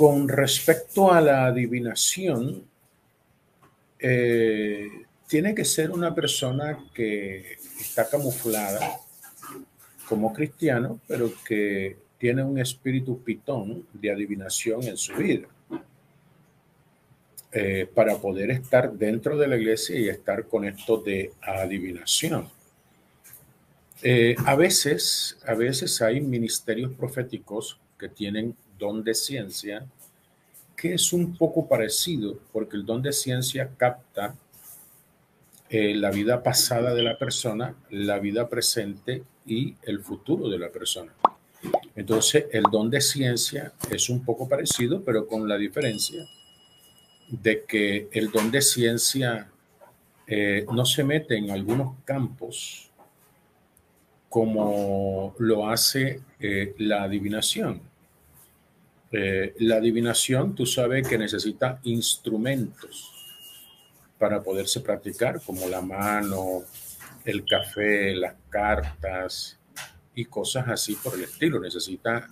Con respecto a la adivinación, eh, tiene que ser una persona que está camuflada como cristiano, pero que tiene un espíritu pitón de adivinación en su vida. Eh, para poder estar dentro de la iglesia y estar con esto de adivinación. Eh, a veces, a veces hay ministerios proféticos que tienen don de ciencia, que es un poco parecido, porque el don de ciencia capta eh, la vida pasada de la persona, la vida presente y el futuro de la persona. Entonces, el don de ciencia es un poco parecido, pero con la diferencia de que el don de ciencia eh, no se mete en algunos campos como lo hace eh, la adivinación. Eh, la adivinación, tú sabes que necesita instrumentos para poderse practicar, como la mano, el café, las cartas y cosas así por el estilo. Necesita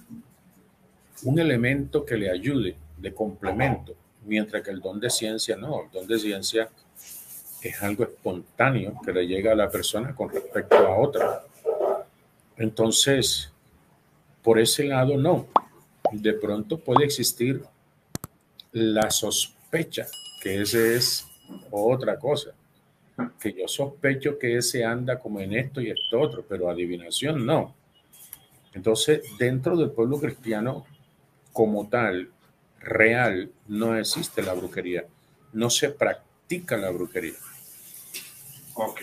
un elemento que le ayude de complemento, mientras que el don de ciencia no. El don de ciencia es algo espontáneo que le llega a la persona con respecto a otra. Entonces, por ese lado no. De pronto puede existir la sospecha, que ese es otra cosa. Que yo sospecho que ese anda como en esto y esto otro, pero adivinación no. Entonces, dentro del pueblo cristiano, como tal, real, no existe la brujería. No se practica la brujería. Ok.